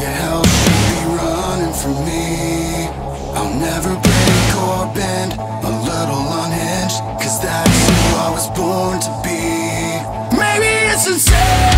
Your help should be running me. I'll never break or bend. A little unhinged Cause that's who I was born to be. Maybe it's insane.